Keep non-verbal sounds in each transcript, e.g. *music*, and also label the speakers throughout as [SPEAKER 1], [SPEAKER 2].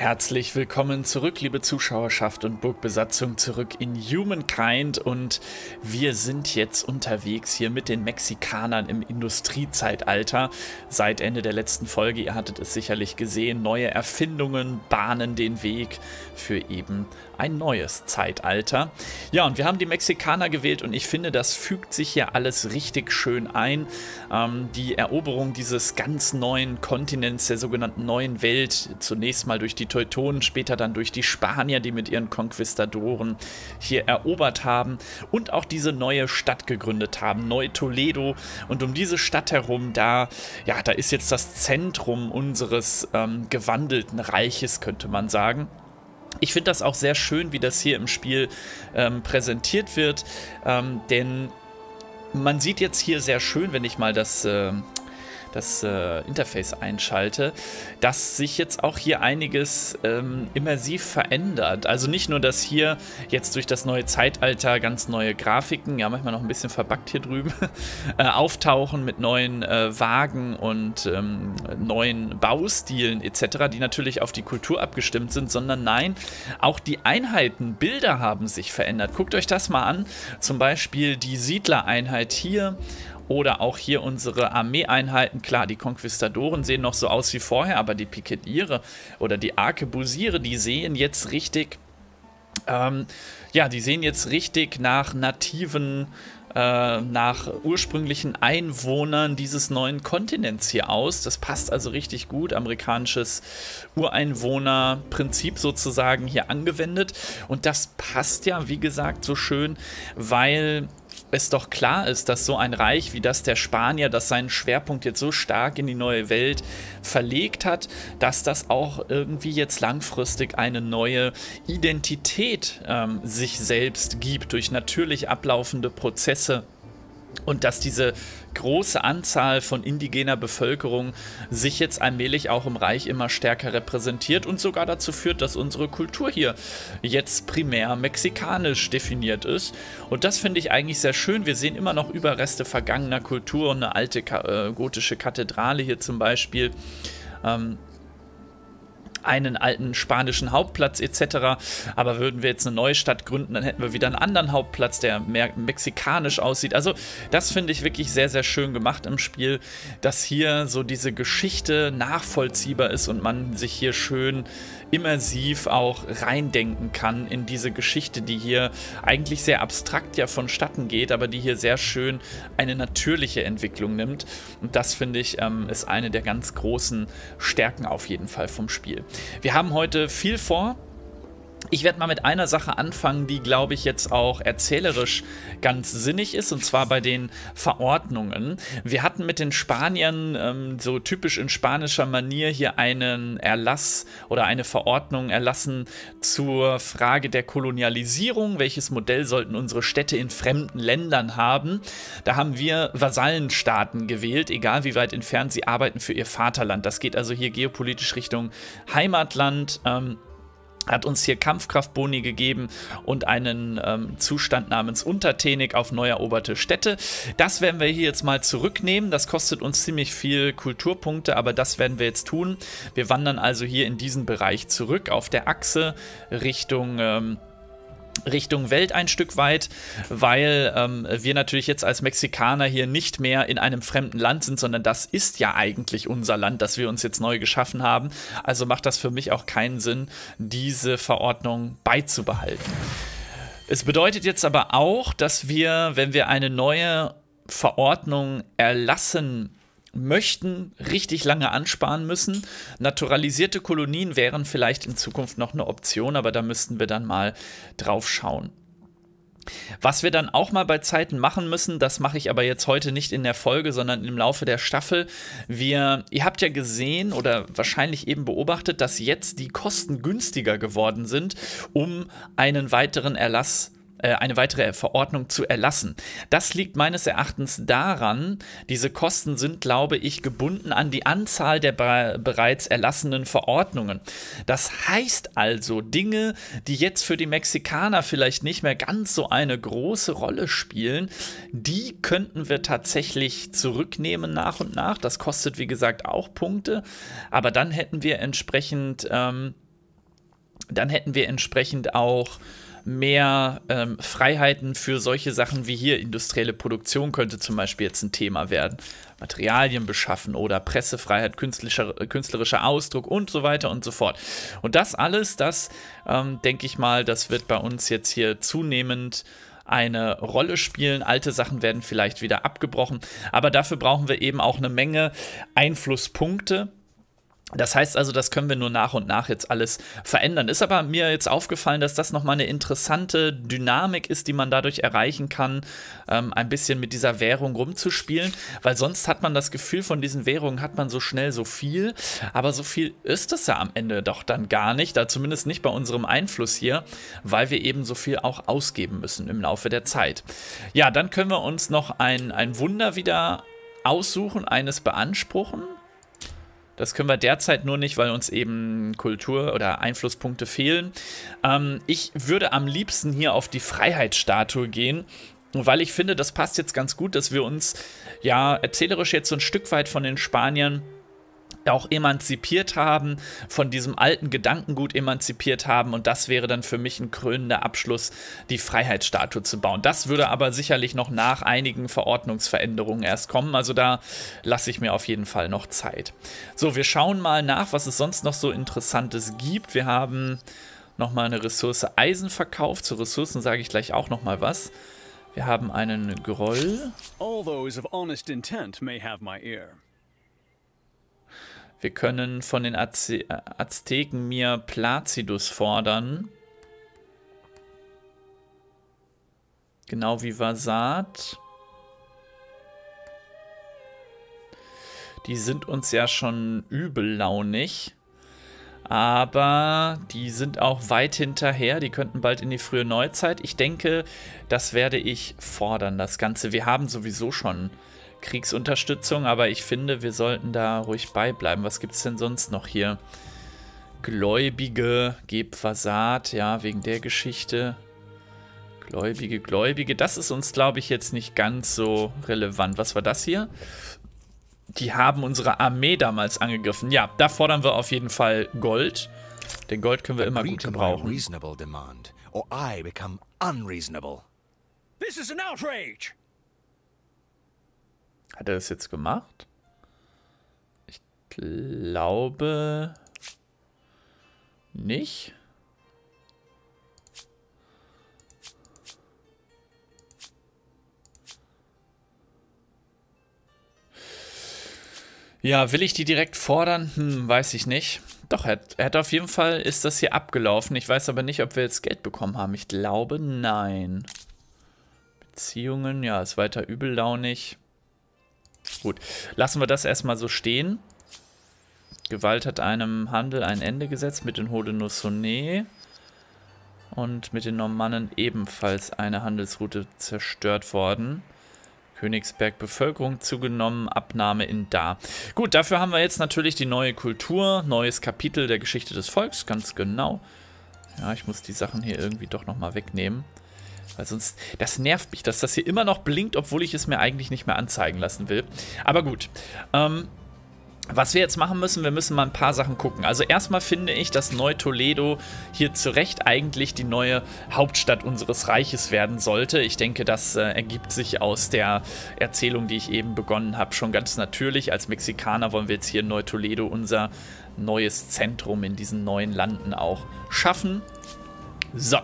[SPEAKER 1] Herzlich willkommen zurück, liebe Zuschauerschaft und Burgbesatzung, zurück in Humankind und wir sind jetzt unterwegs hier mit den Mexikanern im Industriezeitalter. Seit Ende der letzten Folge, ihr hattet es sicherlich gesehen, neue Erfindungen bahnen den Weg für eben ein neues Zeitalter. Ja, und wir haben die Mexikaner gewählt und ich finde, das fügt sich hier alles richtig schön ein. Ähm, die Eroberung dieses ganz neuen Kontinents, der sogenannten neuen Welt, zunächst mal durch die Teutonen, später dann durch die Spanier, die mit ihren Konquistadoren hier erobert haben und auch diese neue Stadt gegründet haben, Neu-Toledo. Und um diese Stadt herum, da, ja, da ist jetzt das Zentrum unseres ähm, gewandelten Reiches, könnte man sagen. Ich finde das auch sehr schön, wie das hier im Spiel ähm, präsentiert wird, ähm, denn man sieht jetzt hier sehr schön, wenn ich mal das, äh, das äh, Interface einschalte, dass sich jetzt auch hier einiges ähm, immersiv verändert. Also nicht nur, dass hier jetzt durch das neue Zeitalter ganz neue Grafiken, ja manchmal noch ein bisschen verbackt hier drüben, *laughs* äh, auftauchen mit neuen äh, Wagen und ähm, neuen Baustilen etc., die natürlich auf die Kultur abgestimmt sind, sondern nein, auch die Einheiten, Bilder haben sich verändert. Guckt euch das mal an, zum Beispiel die Siedlereinheit hier oder auch hier unsere Armeeeinheiten. Klar, die Konquistadoren sehen noch so aus wie vorher, aber die Piketiere oder die Arkebusiere, die sehen jetzt richtig, ähm, ja, die sehen jetzt richtig nach nativen äh, nach ursprünglichen Einwohnern dieses neuen Kontinents hier aus. Das passt also richtig gut. Amerikanisches Ureinwohnerprinzip sozusagen hier angewendet. Und das passt ja, wie gesagt, so schön, weil es doch klar ist, dass so ein Reich wie das der Spanier, das seinen Schwerpunkt jetzt so stark in die neue Welt verlegt hat, dass das auch irgendwie jetzt langfristig eine neue Identität ähm, sich selbst gibt durch natürlich ablaufende Prozesse und dass diese große Anzahl von indigener Bevölkerung sich jetzt allmählich auch im Reich immer stärker repräsentiert und sogar dazu führt, dass unsere Kultur hier jetzt primär mexikanisch definiert ist. Und das finde ich eigentlich sehr schön. Wir sehen immer noch Überreste vergangener Kultur und eine alte äh, gotische Kathedrale hier zum Beispiel. Ähm, einen alten spanischen Hauptplatz etc. Aber würden wir jetzt eine neue Stadt gründen, dann hätten wir wieder einen anderen Hauptplatz, der mehr mexikanisch aussieht. Also das finde ich wirklich sehr, sehr schön gemacht im Spiel, dass hier so diese Geschichte nachvollziehbar ist und man sich hier schön immersiv auch reindenken kann in diese Geschichte, die hier eigentlich sehr abstrakt ja vonstatten geht, aber die hier sehr schön eine natürliche Entwicklung nimmt. Und das finde ich ähm, ist eine der ganz großen Stärken auf jeden Fall vom Spiel. Wir haben heute viel vor. Ich werde mal mit einer Sache anfangen, die, glaube ich, jetzt auch erzählerisch ganz sinnig ist, und zwar bei den Verordnungen. Wir hatten mit den Spaniern ähm, so typisch in spanischer Manier hier einen Erlass oder eine Verordnung erlassen zur Frage der Kolonialisierung. Welches Modell sollten unsere Städte in fremden Ländern haben? Da haben wir Vasallenstaaten gewählt, egal wie weit entfernt sie arbeiten für ihr Vaterland. Das geht also hier geopolitisch Richtung Heimatland. Ähm, hat uns hier Kampfkraftboni gegeben und einen ähm, Zustand namens Untertänig auf neu eroberte Städte. Das werden wir hier jetzt mal zurücknehmen. Das kostet uns ziemlich viel Kulturpunkte, aber das werden wir jetzt tun. Wir wandern also hier in diesen Bereich zurück auf der Achse Richtung ähm, Richtung Welt ein Stück weit, weil ähm, wir natürlich jetzt als Mexikaner hier nicht mehr in einem fremden Land sind, sondern das ist ja eigentlich unser Land, das wir uns jetzt neu geschaffen haben. Also macht das für mich auch keinen Sinn, diese Verordnung beizubehalten. Es bedeutet jetzt aber auch, dass wir, wenn wir eine neue Verordnung erlassen möchten, richtig lange ansparen müssen. Naturalisierte Kolonien wären vielleicht in Zukunft noch eine Option, aber da müssten wir dann mal drauf schauen. Was wir dann auch mal bei Zeiten machen müssen, das mache ich aber jetzt heute nicht in der Folge, sondern im Laufe der Staffel. Wir, ihr habt ja gesehen oder wahrscheinlich eben beobachtet, dass jetzt die Kosten günstiger geworden sind, um einen weiteren Erlass zu eine weitere Verordnung zu erlassen. Das liegt meines Erachtens daran, diese Kosten sind, glaube ich, gebunden an die Anzahl der bereits erlassenen Verordnungen. Das heißt also, Dinge, die jetzt für die Mexikaner vielleicht nicht mehr ganz so eine große Rolle spielen, die könnten wir tatsächlich zurücknehmen nach und nach. Das kostet, wie gesagt, auch Punkte, aber dann hätten wir entsprechend ähm, Dann hätten wir entsprechend auch mehr ähm, Freiheiten für solche Sachen wie hier industrielle Produktion könnte zum Beispiel jetzt ein Thema werden. Materialien beschaffen oder Pressefreiheit, künstlerischer, künstlerischer Ausdruck und so weiter und so fort. Und das alles, das ähm, denke ich mal, das wird bei uns jetzt hier zunehmend eine Rolle spielen. Alte Sachen werden vielleicht wieder abgebrochen, aber dafür brauchen wir eben auch eine Menge Einflusspunkte das heißt also, das können wir nur nach und nach jetzt alles verändern. Ist aber mir jetzt aufgefallen, dass das nochmal eine interessante Dynamik ist, die man dadurch erreichen kann, ähm, ein bisschen mit dieser Währung rumzuspielen, weil sonst hat man das Gefühl, von diesen Währungen hat man so schnell so viel, aber so viel ist es ja am Ende doch dann gar nicht, da zumindest nicht bei unserem Einfluss hier, weil wir eben so viel auch ausgeben müssen im Laufe der Zeit. Ja, dann können wir uns noch ein, ein Wunder wieder aussuchen, eines beanspruchen. Das können wir derzeit nur nicht, weil uns eben Kultur- oder Einflusspunkte fehlen. Ähm, ich würde am liebsten hier auf die Freiheitsstatue gehen, weil ich finde, das passt jetzt ganz gut, dass wir uns ja erzählerisch jetzt so ein Stück weit von den Spaniern auch emanzipiert haben, von diesem alten Gedankengut emanzipiert haben und das wäre dann für mich ein krönender Abschluss, die Freiheitsstatue zu bauen. Das würde aber sicherlich noch nach einigen Verordnungsveränderungen erst kommen, also da lasse ich mir auf jeden Fall noch Zeit. So, wir schauen mal nach, was es sonst noch so Interessantes gibt. Wir haben nochmal eine Ressource Eisen verkauft, zu Ressourcen sage ich gleich auch nochmal was. Wir haben einen Groll. All those of honest intent may have my ear. Wir können von den Aze Azteken mir Placidus fordern. Genau wie Vasat. Die sind uns ja schon übellaunig. Aber die sind auch weit hinterher. Die könnten bald in die frühe Neuzeit. Ich denke, das werde ich fordern, das Ganze. Wir haben sowieso schon Kriegsunterstützung, aber ich finde, wir sollten da ruhig beibleiben. Was gibt es denn sonst noch hier? Gläubige, Geb Versat, ja, wegen der Geschichte. Gläubige, Gläubige, das ist uns, glaube ich, jetzt nicht ganz so relevant. Was war das hier? Die haben unsere Armee damals angegriffen. Ja, da fordern wir auf jeden Fall Gold. Denn Gold können wir immer gut gebrauchen. This is an outrage! Hat er das jetzt gemacht? Ich glaube nicht. Ja, will ich die direkt fordern? Hm, weiß ich nicht. Doch, er er hat auf jeden Fall, ist das hier abgelaufen. Ich weiß aber nicht, ob wir jetzt Geld bekommen haben. Ich glaube, nein. Beziehungen, ja, ist weiter übellaunig. Gut, lassen wir das erstmal so stehen. Gewalt hat einem Handel ein Ende gesetzt mit den Haudenosaunee. Und mit den Normannen ebenfalls eine Handelsroute zerstört worden. Königsberg Bevölkerung zugenommen, Abnahme in Da. Gut, dafür haben wir jetzt natürlich die neue Kultur, neues Kapitel der Geschichte des Volks, ganz genau. Ja, ich muss die Sachen hier irgendwie doch nochmal wegnehmen. Weil sonst, das nervt mich, dass das hier immer noch blinkt, obwohl ich es mir eigentlich nicht mehr anzeigen lassen will. Aber gut. Ähm, was wir jetzt machen müssen, wir müssen mal ein paar Sachen gucken. Also erstmal finde ich, dass Neu-Toledo hier zu Recht eigentlich die neue Hauptstadt unseres Reiches werden sollte. Ich denke, das äh, ergibt sich aus der Erzählung, die ich eben begonnen habe, schon ganz natürlich. Als Mexikaner wollen wir jetzt hier Neu-Toledo, unser neues Zentrum in diesen neuen Landen auch schaffen. So,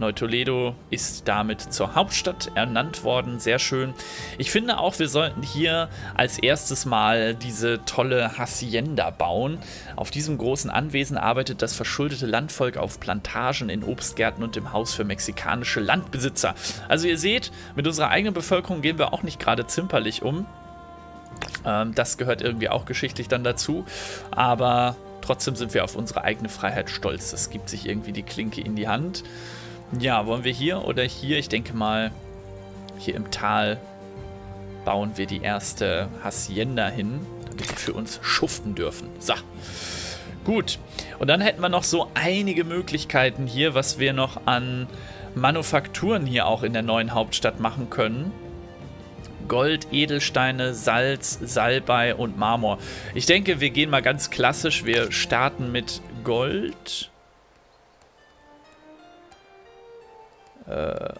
[SPEAKER 1] Neu-Toledo ist damit zur Hauptstadt ernannt worden. Sehr schön. Ich finde auch, wir sollten hier als erstes mal diese tolle Hacienda bauen. Auf diesem großen Anwesen arbeitet das verschuldete Landvolk auf Plantagen in Obstgärten und im Haus für mexikanische Landbesitzer. Also ihr seht, mit unserer eigenen Bevölkerung gehen wir auch nicht gerade zimperlich um. Ähm, das gehört irgendwie auch geschichtlich dann dazu. Aber trotzdem sind wir auf unsere eigene Freiheit stolz. Das gibt sich irgendwie die Klinke in die Hand. Ja, wollen wir hier oder hier? Ich denke mal, hier im Tal bauen wir die erste Hacienda hin, damit die für uns schuften dürfen. So. Gut. Und dann hätten wir noch so einige Möglichkeiten hier, was wir noch an Manufakturen hier auch in der neuen Hauptstadt machen können. Gold, Edelsteine, Salz, Salbei und Marmor. Ich denke, wir gehen mal ganz klassisch. Wir starten mit Gold. Äh,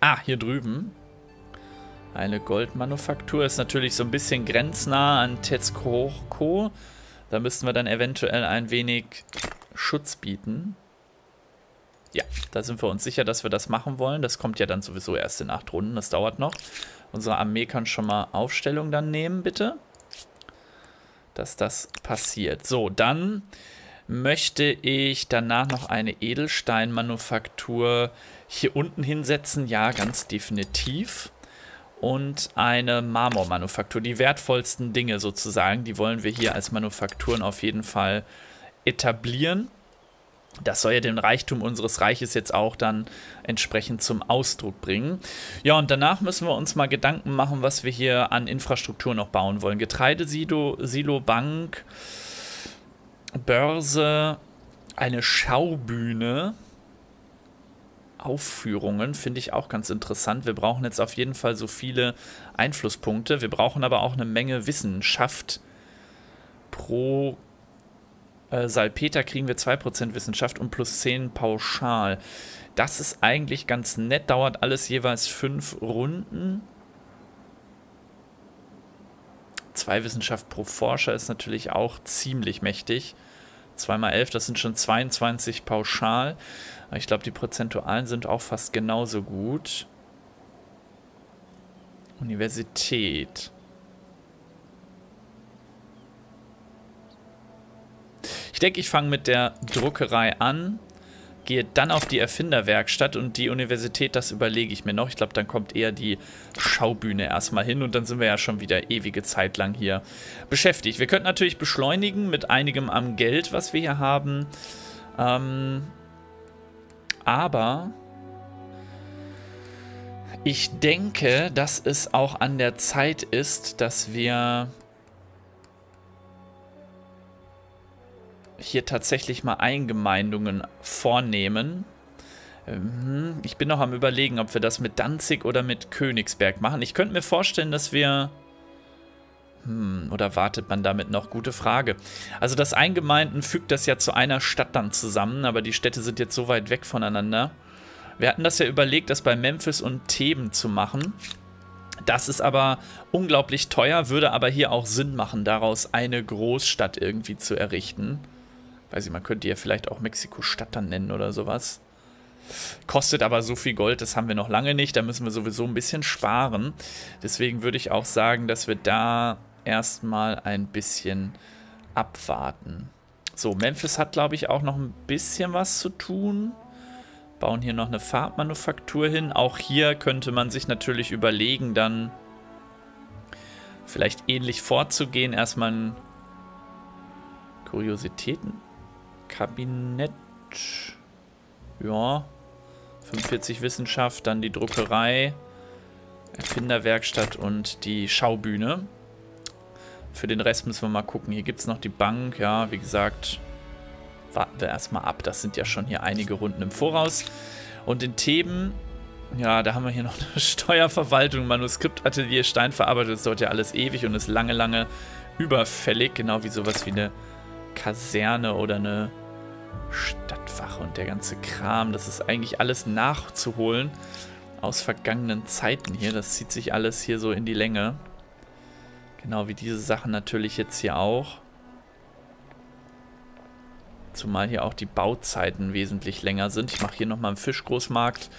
[SPEAKER 1] ah, hier drüben. Eine Goldmanufaktur ist natürlich so ein bisschen grenznah an Texcoco. Da müssten wir dann eventuell ein wenig Schutz bieten. Ja, da sind wir uns sicher, dass wir das machen wollen. Das kommt ja dann sowieso erst in acht Runden. Das dauert noch. Unsere Armee kann schon mal Aufstellung dann nehmen, bitte. Dass das passiert. So, dann möchte ich danach noch eine Edelsteinmanufaktur hier unten hinsetzen. Ja, ganz definitiv. Und eine Marmormanufaktur. Die wertvollsten Dinge sozusagen, die wollen wir hier als Manufakturen auf jeden Fall etablieren. Das soll ja den Reichtum unseres Reiches jetzt auch dann entsprechend zum Ausdruck bringen. Ja, und danach müssen wir uns mal Gedanken machen, was wir hier an Infrastruktur noch bauen wollen. Getreidesilo, Silo, Bank, Börse, eine Schaubühne. Aufführungen finde ich auch ganz interessant. Wir brauchen jetzt auf jeden Fall so viele Einflusspunkte. Wir brauchen aber auch eine Menge Wissenschaft pro äh, Salpeter kriegen wir 2% Wissenschaft und plus 10 pauschal. Das ist eigentlich ganz nett, dauert alles jeweils 5 Runden. 2 Wissenschaft pro Forscher ist natürlich auch ziemlich mächtig. 2 mal 11, das sind schon 22 pauschal. Ich glaube, die Prozentualen sind auch fast genauso gut. Universität. denke, ich fange mit der Druckerei an, gehe dann auf die Erfinderwerkstatt und die Universität, das überlege ich mir noch. Ich glaube, dann kommt eher die Schaubühne erstmal hin und dann sind wir ja schon wieder ewige Zeit lang hier beschäftigt. Wir könnten natürlich beschleunigen mit einigem am Geld, was wir hier haben. Ähm, aber ich denke, dass es auch an der Zeit ist, dass wir hier tatsächlich mal Eingemeindungen vornehmen. Ähm, ich bin noch am überlegen, ob wir das mit Danzig oder mit Königsberg machen. Ich könnte mir vorstellen, dass wir... Hm, oder wartet man damit noch? Gute Frage. Also das Eingemeinden fügt das ja zu einer Stadt dann zusammen, aber die Städte sind jetzt so weit weg voneinander. Wir hatten das ja überlegt, das bei Memphis und Theben zu machen. Das ist aber unglaublich teuer, würde aber hier auch Sinn machen, daraus eine Großstadt irgendwie zu errichten. Weiß ich, man könnte ja vielleicht auch Mexiko-Stadt dann nennen oder sowas. Kostet aber so viel Gold, das haben wir noch lange nicht. Da müssen wir sowieso ein bisschen sparen. Deswegen würde ich auch sagen, dass wir da erstmal ein bisschen abwarten. So, Memphis hat, glaube ich, auch noch ein bisschen was zu tun. Bauen hier noch eine Farbmanufaktur hin. Auch hier könnte man sich natürlich überlegen, dann vielleicht ähnlich vorzugehen. Erstmal ein Kuriositäten. Kabinett. Ja. 45 Wissenschaft, dann die Druckerei, Erfinderwerkstatt und die Schaubühne. Für den Rest müssen wir mal gucken. Hier gibt es noch die Bank. Ja, wie gesagt, warten wir erstmal ab. Das sind ja schon hier einige Runden im Voraus. Und in Theben, ja, da haben wir hier noch *laughs* eine Steuerverwaltung, Manuskriptatelier, Steinverarbeitung. Das dauert ja alles ewig und ist lange, lange überfällig. Genau wie sowas wie eine Kaserne oder eine Stadtwache und der ganze Kram. Das ist eigentlich alles nachzuholen aus vergangenen Zeiten hier. Das zieht sich alles hier so in die Länge. Genau wie diese Sachen natürlich jetzt hier auch. Zumal hier auch die Bauzeiten wesentlich länger sind. Ich mache hier nochmal einen Fischgroßmarkt.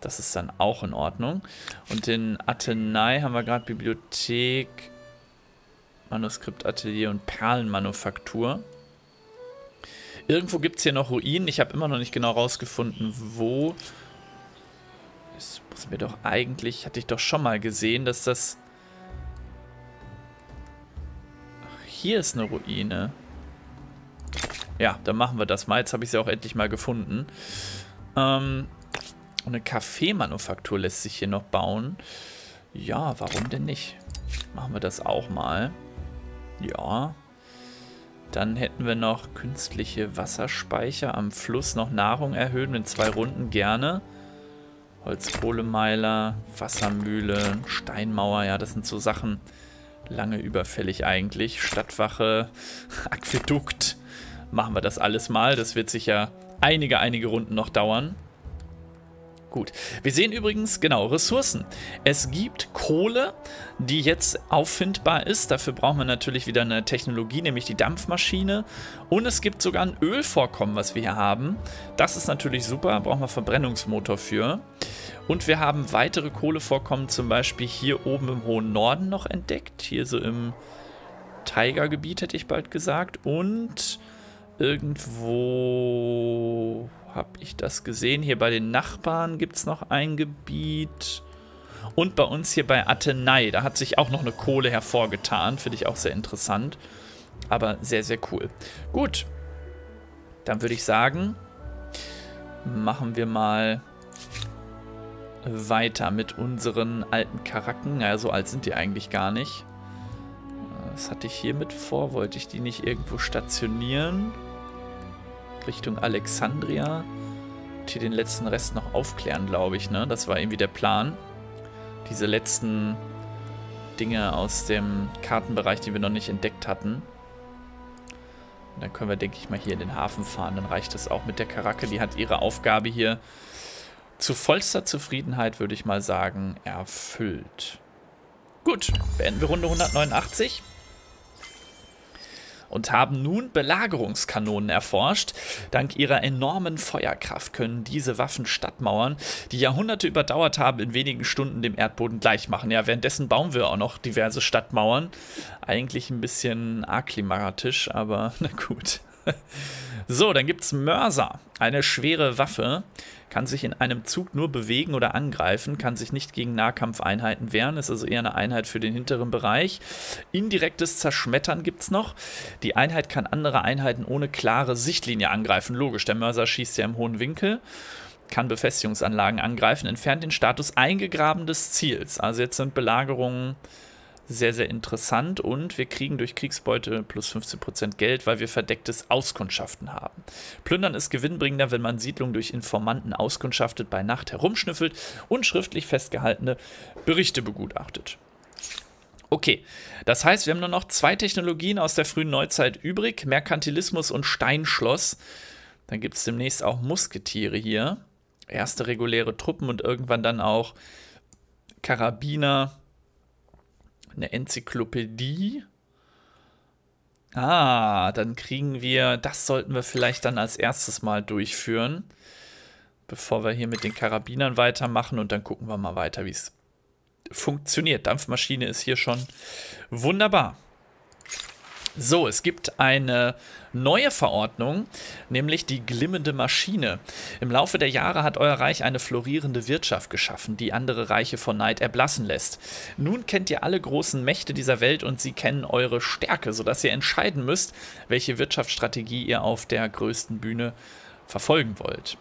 [SPEAKER 1] Das ist dann auch in Ordnung. Und in Athenai haben wir gerade Bibliothek, Manuskriptatelier und Perlenmanufaktur. Irgendwo gibt es hier noch Ruinen. Ich habe immer noch nicht genau rausgefunden, wo. Das muss mir doch eigentlich... Hatte ich doch schon mal gesehen, dass das... Ach, hier ist eine Ruine. Ja, dann machen wir das mal. Jetzt habe ich sie auch endlich mal gefunden. Ähm, eine Kaffeemanufaktur lässt sich hier noch bauen. Ja, warum denn nicht? Machen wir das auch mal. Ja. Dann hätten wir noch künstliche Wasserspeicher am Fluss, noch Nahrung erhöhen in zwei Runden gerne. Holzkohlemeiler, Wassermühle, Steinmauer, ja, das sind so Sachen lange überfällig eigentlich. Stadtwache, *laughs* Aquädukt, machen wir das alles mal. Das wird sicher einige, einige Runden noch dauern. Gut. Wir sehen übrigens, genau, Ressourcen. Es gibt Kohle, die jetzt auffindbar ist. Dafür brauchen wir natürlich wieder eine Technologie, nämlich die Dampfmaschine. Und es gibt sogar ein Ölvorkommen, was wir hier haben. Das ist natürlich super, brauchen wir Verbrennungsmotor für. Und wir haben weitere Kohlevorkommen, zum Beispiel hier oben im hohen Norden noch entdeckt. Hier so im Tigergebiet, hätte ich bald gesagt. Und irgendwo habe ich das gesehen. Hier bei den Nachbarn gibt es noch ein Gebiet. Und bei uns hier bei Athenai, da hat sich auch noch eine Kohle hervorgetan. Finde ich auch sehr interessant. Aber sehr, sehr cool. Gut. Dann würde ich sagen, machen wir mal weiter mit unseren alten Karacken. Naja, so alt sind die eigentlich gar nicht. Was hatte ich hiermit vor? Wollte ich die nicht irgendwo stationieren? Richtung Alexandria. Und hier den letzten Rest noch aufklären, glaube ich, ne? Das war irgendwie der Plan. Diese letzten Dinge aus dem Kartenbereich, die wir noch nicht entdeckt hatten. Und dann können wir, denke ich mal, hier in den Hafen fahren. Dann reicht das auch mit der Karacke. Die hat ihre Aufgabe hier zu vollster Zufriedenheit, würde ich mal sagen, erfüllt. Gut, beenden wir Runde 189 und haben nun Belagerungskanonen erforscht. Dank ihrer enormen Feuerkraft können diese Waffen Stadtmauern, die Jahrhunderte überdauert haben, in wenigen Stunden dem Erdboden gleichmachen. Ja, währenddessen bauen wir auch noch diverse Stadtmauern. Eigentlich ein bisschen aklimatisch, aber *laughs* na gut. So, dann gibt es Mörser, eine schwere Waffe, kann sich in einem Zug nur bewegen oder angreifen, kann sich nicht gegen Nahkampfeinheiten wehren, ist also eher eine Einheit für den hinteren Bereich. Indirektes Zerschmettern gibt es noch. Die Einheit kann andere Einheiten ohne klare Sichtlinie angreifen. Logisch, der Mörser schießt ja im hohen Winkel kann Befestigungsanlagen angreifen, entfernt den Status eingegraben des Ziels. Also jetzt sind Belagerungen sehr, sehr interessant und wir kriegen durch Kriegsbeute plus 15% Geld, weil wir verdecktes Auskundschaften haben. Plündern ist gewinnbringender, wenn man Siedlungen durch Informanten auskundschaftet, bei Nacht herumschnüffelt und schriftlich festgehaltene Berichte begutachtet. Okay, das heißt, wir haben nur noch zwei Technologien aus der frühen Neuzeit übrig: Merkantilismus und Steinschloss. Dann gibt es demnächst auch Musketiere hier. Erste reguläre Truppen und irgendwann dann auch Karabiner, eine Enzyklopädie. Ah, dann kriegen wir, das sollten wir vielleicht dann als erstes mal durchführen, bevor wir hier mit den Karabinern weitermachen und dann gucken wir mal weiter, wie es funktioniert. Dampfmaschine ist hier schon wunderbar. So, es gibt eine neue Verordnung, nämlich die glimmende Maschine. Im Laufe der Jahre hat euer Reich eine florierende Wirtschaft geschaffen, die andere Reiche von Neid erblassen lässt. Nun kennt ihr alle großen Mächte dieser Welt und sie kennen eure Stärke, sodass ihr entscheiden müsst, welche Wirtschaftsstrategie ihr auf der größten Bühne verfolgen wollt.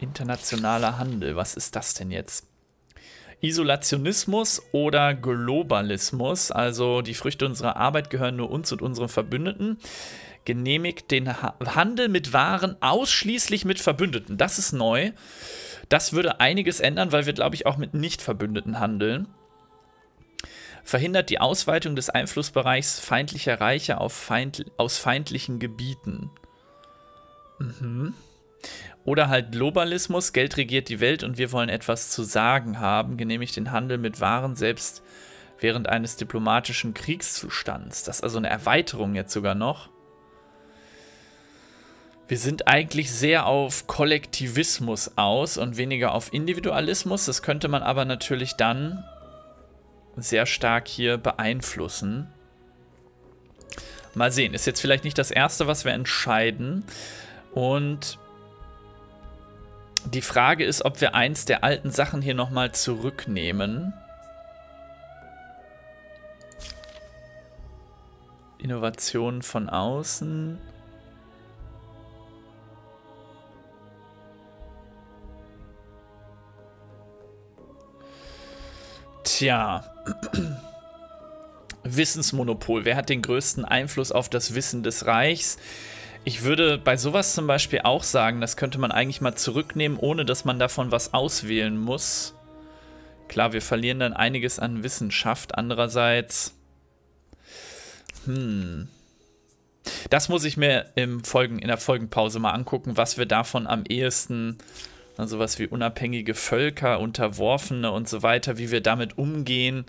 [SPEAKER 1] Internationaler Handel, was ist das denn jetzt? Isolationismus oder Globalismus, also die Früchte unserer Arbeit gehören nur uns und unseren Verbündeten, genehmigt den ha Handel mit Waren ausschließlich mit Verbündeten. Das ist neu. Das würde einiges ändern, weil wir, glaube ich, auch mit Nicht-Verbündeten handeln. Verhindert die Ausweitung des Einflussbereichs feindlicher Reiche feind aus feindlichen Gebieten. Mhm. Oder halt Globalismus, Geld regiert die Welt und wir wollen etwas zu sagen haben, genehmigt den Handel mit Waren selbst während eines diplomatischen Kriegszustands. Das ist also eine Erweiterung jetzt sogar noch. Wir sind eigentlich sehr auf Kollektivismus aus und weniger auf Individualismus. Das könnte man aber natürlich dann sehr stark hier beeinflussen. Mal sehen, ist jetzt vielleicht nicht das Erste, was wir entscheiden. Und die Frage ist, ob wir eins der alten Sachen hier nochmal zurücknehmen. Innovationen von außen. Tja. Wissensmonopol. Wer hat den größten Einfluss auf das Wissen des Reichs? Ich würde bei sowas zum Beispiel auch sagen, das könnte man eigentlich mal zurücknehmen, ohne dass man davon was auswählen muss. Klar, wir verlieren dann einiges an Wissenschaft. Andererseits, hm, das muss ich mir im Folgen, in der Folgenpause mal angucken, was wir davon am ehesten Also was wie unabhängige Völker, Unterworfene und so weiter, wie wir damit umgehen.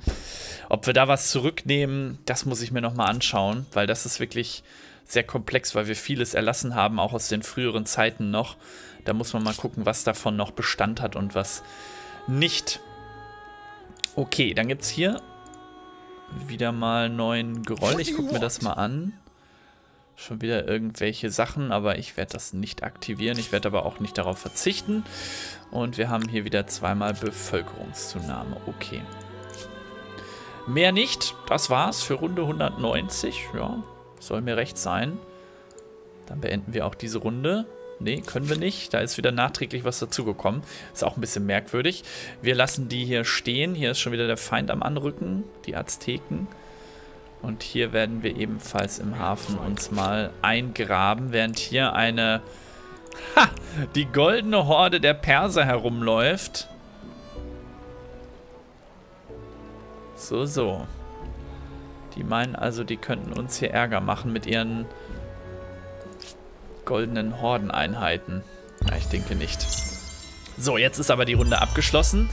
[SPEAKER 1] Ob wir da was zurücknehmen, das muss ich mir nochmal anschauen, weil das ist wirklich sehr komplex, weil wir vieles erlassen haben, auch aus den früheren Zeiten noch. Da muss man mal gucken, was davon noch Bestand hat und was nicht. Okay, dann gibt es hier wieder mal neuen Groll. Ich gucke mir das mal an. Schon wieder irgendwelche Sachen, aber ich werde das nicht aktivieren. Ich werde aber auch nicht darauf verzichten. Und wir haben hier wieder zweimal Bevölkerungszunahme. Okay. Mehr nicht. Das war's für Runde 190. Ja, soll mir recht sein. Dann beenden wir auch diese Runde. Nee, können wir nicht. Da ist wieder nachträglich was dazugekommen. Ist auch ein bisschen merkwürdig. Wir lassen die hier stehen. Hier ist schon wieder der Feind am Anrücken. Die Azteken. Und hier werden wir ebenfalls im Hafen uns mal eingraben, während hier eine... *laughs* Ha! Die goldene Horde der Perser herumläuft. So, so. Die meinen also, die könnten uns hier Ärger machen mit ihren goldenen Hordeneinheiten. Na, ich denke nicht. So, jetzt ist aber die Runde abgeschlossen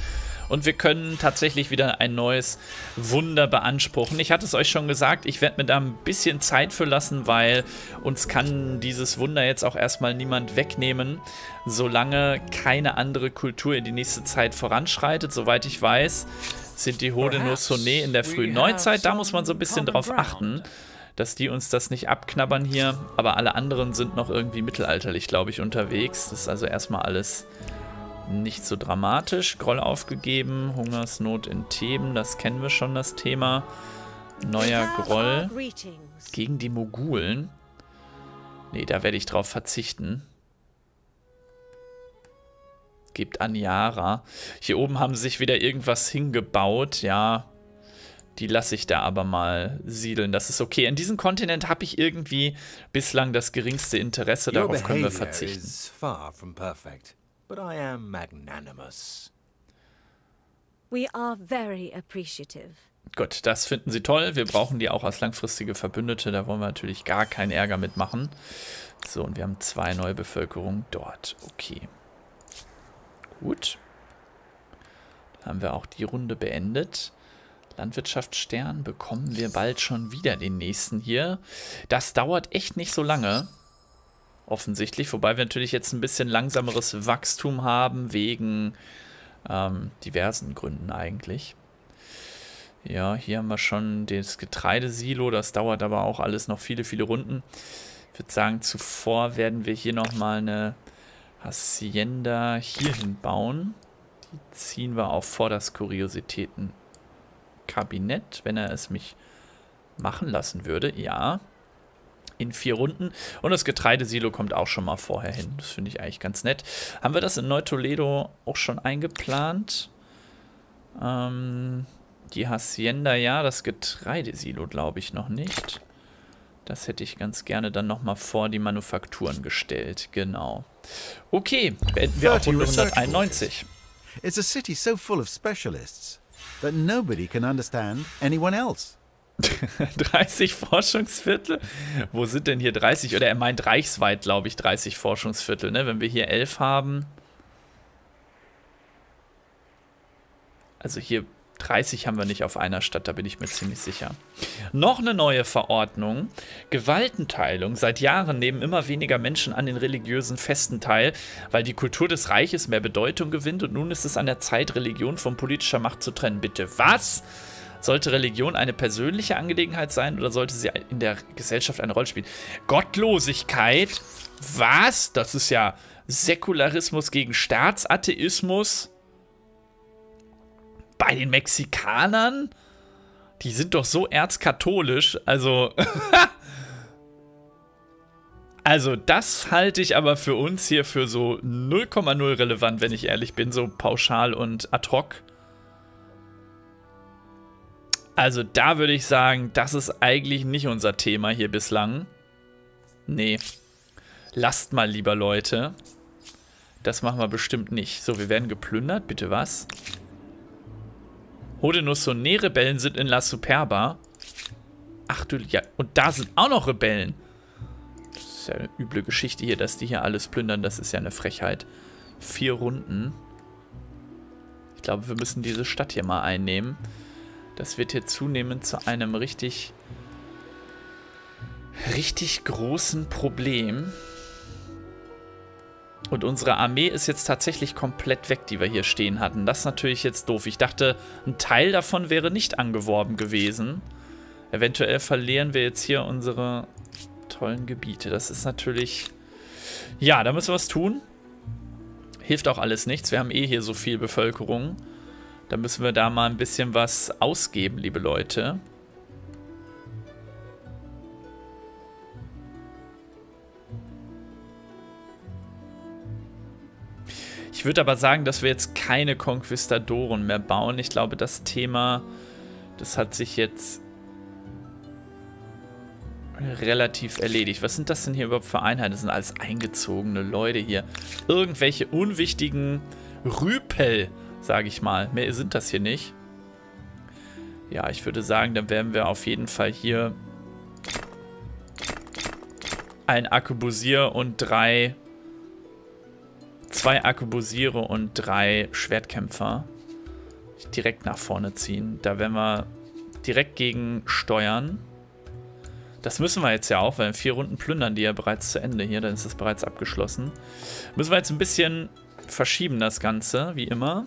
[SPEAKER 1] und wir können tatsächlich wieder ein neues Wunder beanspruchen. Ich hatte es euch schon gesagt, ich werde mir da ein bisschen Zeit für lassen, weil uns kann dieses Wunder jetzt auch erstmal niemand wegnehmen, solange keine andere Kultur in die nächste Zeit voranschreitet. Soweit ich weiß, sind die Hodenosaunee in der frühen Neuzeit. Da muss man so ein bisschen drauf achten dass die uns das nicht abknabbern hier. Aber alle anderen sind noch irgendwie mittelalterlich, glaube ich, unterwegs. Das ist also erstmal alles nicht so dramatisch. Groll aufgegeben, Hungersnot in Theben, das kennen wir schon, das Thema. Neuer Groll gegen die Mogulen. Nee, da werde ich drauf verzichten. Gibt Aniara. Hier oben haben sie sich wieder irgendwas hingebaut. Ja, die lasse ich da aber mal siedeln. Das ist okay. In diesem Kontinent habe ich irgendwie bislang das geringste Interesse. Darauf können wir verzichten but I am magnanimous. We are very appreciative. Gut, das finden Sie toll. Wir brauchen die auch als langfristige Verbündete. Da wollen wir natürlich gar keinen Ärger mitmachen. So, und wir haben zwei neue Bevölkerungen dort. Okay. Gut. Dann haben wir auch die Runde beendet. Landwirtschaftsstern bekommen wir bald schon wieder den nächsten hier. Das dauert echt nicht so lange offensichtlich. Wobei wir natürlich jetzt ein bisschen langsameres Wachstum haben, wegen ähm, diversen Gründen eigentlich. Ja, hier haben wir schon das Getreidesilo. Das dauert aber auch alles noch viele, viele Runden. Ich würde sagen, zuvor werden wir hier nochmal eine Hacienda hierhin bauen. Die ziehen wir auch vor das Kuriositätenkabinett, wenn er es mich machen lassen würde. Ja, in vier Runden. Und das Getreidesilo kommt auch schon mal vorher hin. Das finde ich eigentlich ganz nett. Haben wir das in Neu-Toledo auch schon eingeplant? Ähm, die Hacienda, ja. Das Getreidesilo glaube ich noch nicht. Das hätte ich ganz gerne dann nochmal vor die Manufakturen gestellt. Genau. Okay, beenden wir auf 191. It's a city so full of specialists that nobody can understand anyone else. *laughs* 30 Forschungsviertel? Wo sind denn hier 30? Oder er meint reichsweit, glaube ich, 30 Forschungsviertel, ne? Wenn wir hier 11 haben. Also hier 30 haben wir nicht auf einer Stadt, da bin ich mir ziemlich sicher. Noch eine neue Verordnung. Gewaltenteilung. Seit Jahren nehmen immer weniger Menschen an den religiösen Festen teil, weil die Kultur des Reiches mehr Bedeutung gewinnt und nun ist es an der Zeit, Religion von politischer Macht zu trennen. Bitte was? Sollte Religion eine persönliche Angelegenheit sein oder sollte sie in der Gesellschaft eine Rolle spielen? Gottlosigkeit? Was? Das ist ja Säkularismus gegen Staatsatheismus? Bei den Mexikanern? Die sind doch so erzkatholisch, also... *laughs* also das halte ich aber für uns hier für so 0,0 relevant, wenn ich ehrlich bin, so pauschal und ad hoc. Also da würde ich sagen, das ist eigentlich nicht unser Thema hier bislang. Nee. Lasst mal lieber, Leute. Das machen wir bestimmt nicht. So, wir werden geplündert. Bitte was? Hodenosaunee-Rebellen sind in La Superba. Ach du, ja. Und da sind auch noch Rebellen. Das ist ja eine üble Geschichte hier, dass die hier alles plündern. Das ist ja eine Frechheit. vier Runden. Ich glaube, wir müssen diese Stadt hier mal einnehmen. Das wird hier zunehmend zu einem richtig, richtig großen Problem. Und unsere Armee ist jetzt tatsächlich komplett weg, die wir hier stehen hatten. Das ist natürlich jetzt doof. Ich dachte, ein Teil davon wäre nicht angeworben gewesen. Eventuell verlieren wir jetzt hier unsere tollen Gebiete. Das ist natürlich... Ja, da müssen wir was tun. Hilft auch alles nichts. Wir haben eh hier so viel Bevölkerung. Da müssen wir da mal ein bisschen was ausgeben, liebe Leute. Ich würde aber sagen, dass wir jetzt keine Konquistadoren mehr bauen. Ich glaube, das Thema, das hat sich jetzt relativ erledigt. Was sind das denn hier überhaupt für Einheiten? Das sind alles eingezogene Leute hier. Irgendwelche unwichtigen Rüpel, sage ich mal. Mehr sind das hier nicht. Ja, ich würde sagen, dann werden wir auf jeden Fall hier ein Arkebusier und drei zwei Arkebusiere und drei Schwertkämpfer direkt nach vorne ziehen. Da werden wir direkt gegen steuern. Das müssen wir jetzt ja auch, weil in vier Runden plündern die ja bereits zu Ende hier. Dann ist es bereits abgeschlossen. Müssen wir jetzt ein bisschen verschieben das Ganze, wie immer.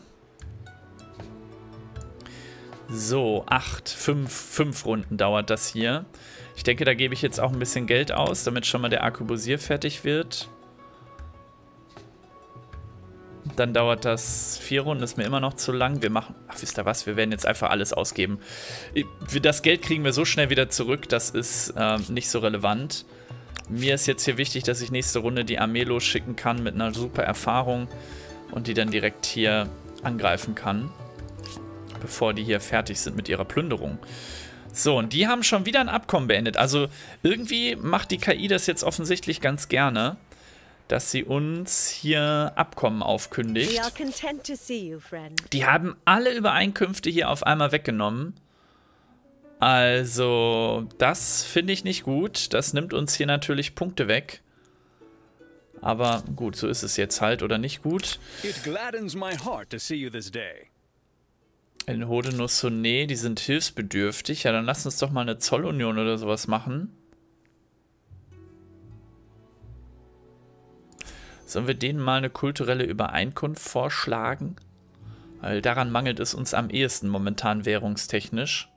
[SPEAKER 1] So, acht, fünf, fünf Runden dauert das hier. Ich denke, da gebe ich jetzt auch ein bisschen Geld aus, damit schon mal der Arkebusier fertig wird. Dann dauert das vier Runden, ist mir immer noch zu lang. Wir machen, ach wisst ihr was, wir werden jetzt einfach alles ausgeben. Das Geld kriegen wir so schnell wieder zurück, das ist äh, nicht so relevant. Mir ist jetzt hier wichtig, dass ich nächste Runde die Armee losschicken kann mit einer super Erfahrung und die dann direkt hier angreifen kann, bevor die hier fertig sind mit ihrer Plünderung. So, und die haben schon wieder ein Abkommen beendet. Also irgendwie macht die KI das jetzt offensichtlich ganz gerne dass sie uns hier Abkommen aufkündigt. You, Die haben alle Übereinkünfte hier auf einmal weggenommen. Also, das finde ich nicht gut. Das nimmt uns hier natürlich Punkte weg. Aber gut, so ist es jetzt halt, oder nicht gut? In Hodenossone, die sind hilfsbedürftig. Ja, dann lass uns doch mal eine Zollunion oder sowas machen. Sollen wir denen mal eine kulturelle Übereinkunft vorschlagen? Weil daran mangelt es uns am ehesten momentan währungstechnisch.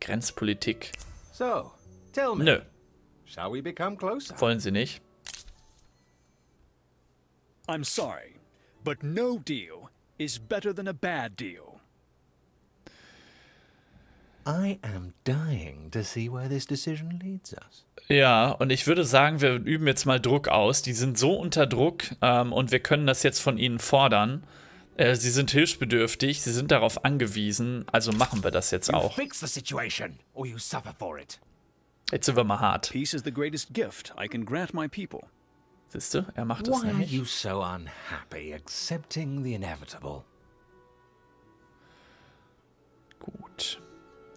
[SPEAKER 1] Grenzpolitik. So, tell me. Nö. Shall we become closer? Wollen sie nicht. I'm sorry, but no deal is better than a bad deal. I am dying to see where this decision leads us. Ja, und ich würde sagen, wir üben jetzt mal Druck aus. Die sind so unter Druck ähm, und wir können das jetzt von ihnen fordern. Äh, sie sind hilfsbedürftig, sie sind darauf angewiesen, also machen wir das jetzt auch. Jetzt sind wir mal hart. Peace is the greatest gift I can grant my people. Siehst du, er macht das Why nämlich. Are you so unhappy accepting the inevitable? Gut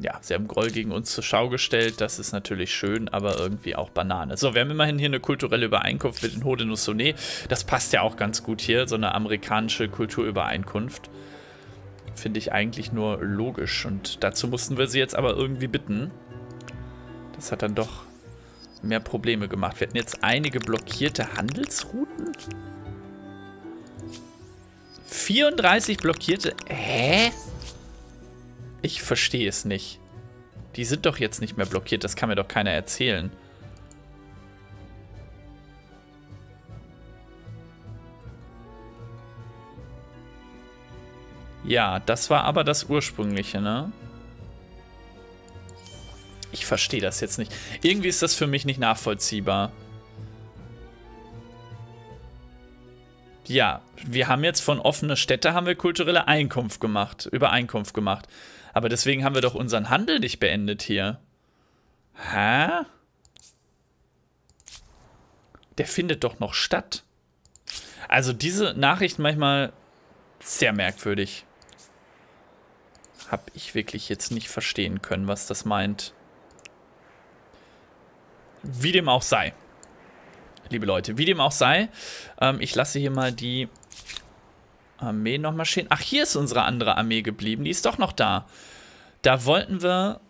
[SPEAKER 1] ja, sie haben Groll gegen uns zur Schau gestellt. Das ist natürlich schön, aber irgendwie auch Banane. So, wir haben immerhin hier eine kulturelle Übereinkunft mit den Haudenosaunee. Das passt ja auch ganz gut hier, so eine amerikanische Kulturübereinkunft. Finde ich eigentlich nur logisch. Und dazu mussten wir sie jetzt aber irgendwie bitten. Das hat dann doch mehr Probleme gemacht. Wir hatten jetzt einige blockierte Handelsrouten. 34 blockierte... Hä? Ich verstehe es nicht. Die sind doch jetzt nicht mehr blockiert, das kann mir doch keiner erzählen. Ja, das war aber das ursprüngliche, ne? Ich verstehe das jetzt nicht. Irgendwie ist das für mich nicht nachvollziehbar. Ja, wir haben jetzt von offene Städte haben wir kulturelle Einkunft gemacht, Übereinkunft gemacht. Aber deswegen haben wir doch unseren Handel nicht beendet hier. Hä? Der findet doch noch statt. Also diese Nachricht manchmal sehr merkwürdig. Hab ich wirklich jetzt nicht verstehen können, was das meint. Wie dem auch sei. Liebe Leute, wie dem auch sei. Ähm, ich lasse hier mal die Armee noch marschieren. Ach, hier ist unsere andere Armee geblieben. Die ist doch noch da. Da wollten wir.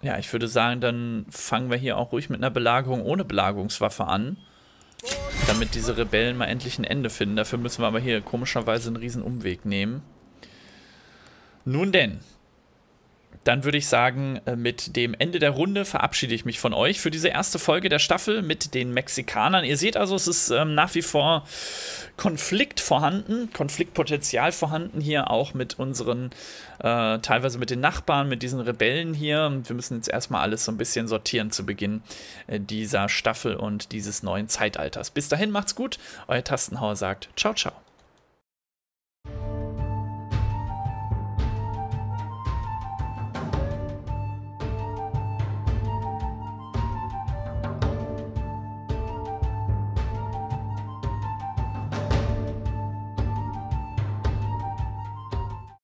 [SPEAKER 1] Ja, ich würde sagen, dann fangen wir hier auch ruhig mit einer Belagerung ohne Belagerungswaffe an. Damit diese Rebellen mal endlich ein Ende finden. Dafür müssen wir aber hier komischerweise einen riesen Umweg nehmen. Nun denn, dann würde ich sagen, äh, mit dem Ende der Runde verabschiede ich mich von euch für diese erste Folge der Staffel mit den Mexikanern. Ihr seht also, es ist ähm, nach wie vor Konflikt vorhanden, Konfliktpotenzial vorhanden hier auch mit unseren, äh, teilweise mit den Nachbarn, mit diesen Rebellen hier. Und wir müssen jetzt erstmal alles so ein bisschen sortieren zu Beginn äh, dieser Staffel und dieses neuen Zeitalters. Bis dahin macht's gut. Euer Tastenhauer sagt ciao, ciao.